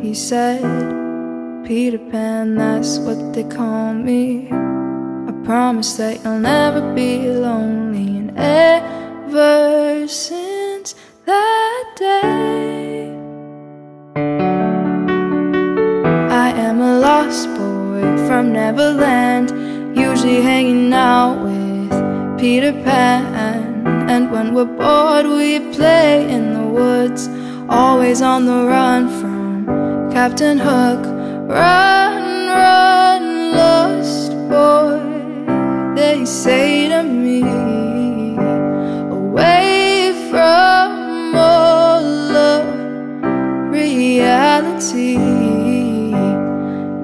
He said, Peter Pan, that's what they call me. I promise that you'll never be lonely. And ever since that day, I am a lost boy from Neverland, usually hanging out with Peter Pan. And when we're bored, we play in the woods, always on the run from Captain Hook. Run, run, lost boy. They say to me Away from all of reality.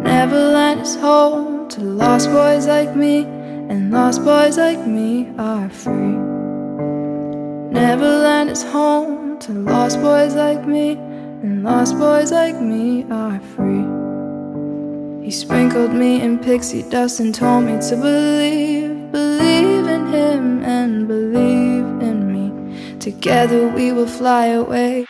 Neverland is home to lost boys like me And lost boys like me are free. Neverland is home to lost boys like me and lost boys like me are free. He sprinkled me in pixie dust and told me to believe, believe in him and believe in me. Together we will fly away.